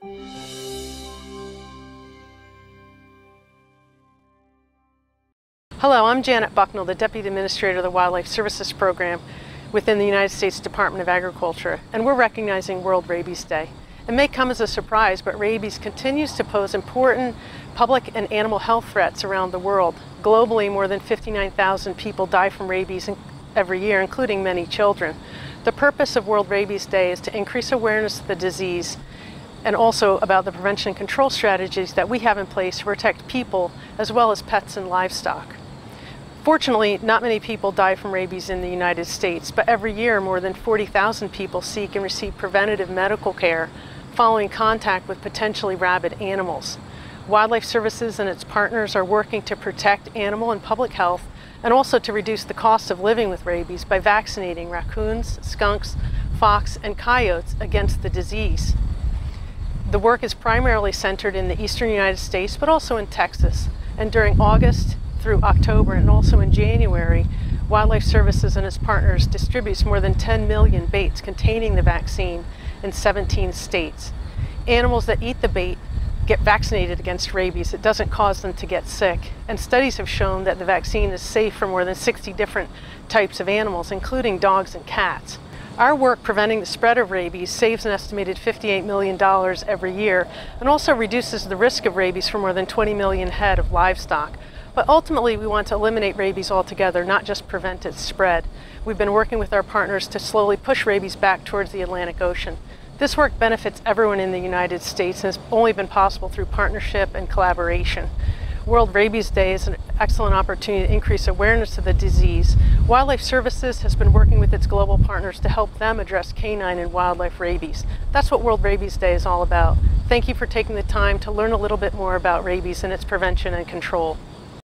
Hello, I'm Janet Bucknall, the Deputy Administrator of the Wildlife Services Program within the United States Department of Agriculture, and we're recognizing World Rabies Day. It may come as a surprise, but rabies continues to pose important public and animal health threats around the world. Globally, more than 59,000 people die from rabies every year, including many children. The purpose of World Rabies Day is to increase awareness of the disease and also about the prevention and control strategies that we have in place to protect people as well as pets and livestock. Fortunately, not many people die from rabies in the United States, but every year more than 40,000 people seek and receive preventative medical care following contact with potentially rabid animals. Wildlife Services and its partners are working to protect animal and public health and also to reduce the cost of living with rabies by vaccinating raccoons, skunks, fox, and coyotes against the disease. The work is primarily centered in the eastern United States, but also in Texas. And during August through October and also in January, Wildlife Services and its partners distributes more than 10 million baits containing the vaccine in 17 states. Animals that eat the bait get vaccinated against rabies. It doesn't cause them to get sick. And studies have shown that the vaccine is safe for more than 60 different types of animals, including dogs and cats. Our work preventing the spread of rabies saves an estimated $58 million every year and also reduces the risk of rabies for more than 20 million head of livestock. But ultimately, we want to eliminate rabies altogether, not just prevent its spread. We've been working with our partners to slowly push rabies back towards the Atlantic Ocean. This work benefits everyone in the United States and has only been possible through partnership and collaboration. World Rabies Day is an excellent opportunity to increase awareness of the disease. Wildlife Services has been working with its global partners to help them address canine and wildlife rabies. That's what World Rabies Day is all about. Thank you for taking the time to learn a little bit more about rabies and its prevention and control.